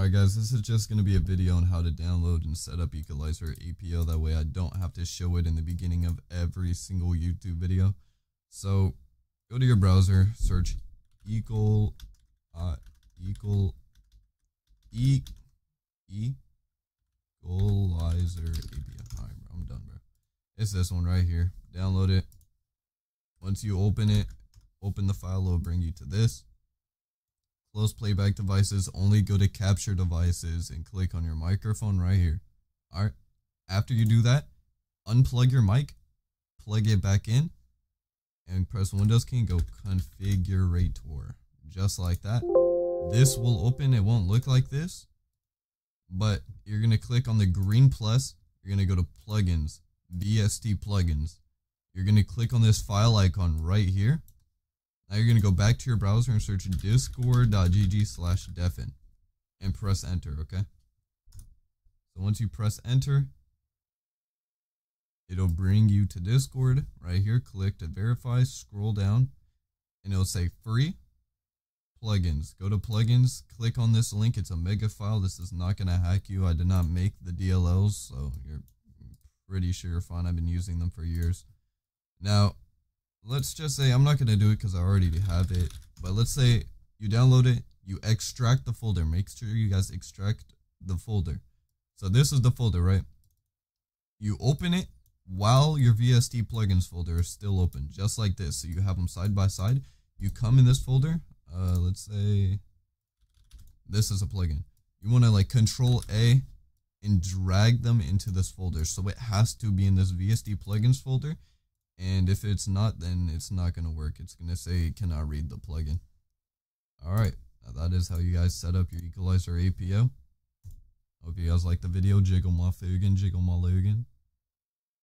Alright guys, this is just going to be a video on how to download and set up Equalizer APO. That way I don't have to show it in the beginning of every single YouTube video. So, go to your browser, search equal, uh, equal, e, equalizer APO. Alright bro, I'm done bro. It's this one right here. Download it. Once you open it, open the file, it'll bring you to this close playback devices, only go to capture devices and click on your microphone right here. Alright, after you do that, unplug your mic, plug it back in, and press Windows key and go configurator. Just like that. This will open, it won't look like this, but you're going to click on the green plus, you're going to go to plugins, VST plugins. You're going to click on this file icon right here now you're going to go back to your browser and search discord.gg slash deafin and press enter, okay? So once you press enter, it'll bring you to Discord right here. Click to verify, scroll down, and it'll say free plugins. Go to plugins, click on this link. It's a mega file. This is not going to hack you. I did not make the DLLs, so you're pretty sure you're fine. I've been using them for years. Now, let's just say I'm not to do it because I already have it. But let's say you download it, you extract the folder. Make sure you guys extract the folder. So this is the folder, right? You open it while your VST plugins folder is still open, just like this. So you have them side by side. You come in this folder. Uh, let's say this is a plugin. You want to like control A and drag them into this folder. So it has to be in this VST plugins folder and if it's not, then it's not going to work. It's going to say it cannot read the plugin. Alright, that is how you guys set up your equalizer APO. Hope you guys like the video. Jiggle my Fugan, jiggle my Logan.